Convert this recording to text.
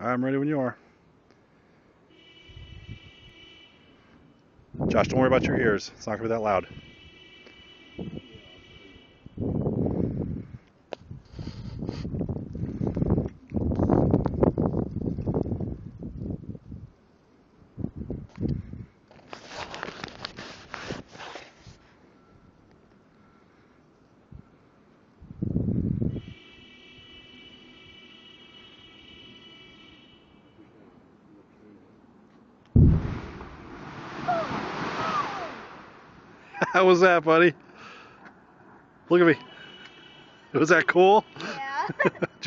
I'm ready when you are. Josh, don't worry about your ears. It's not going to be that loud. How was that, buddy? Look at me. Was that cool? Yeah.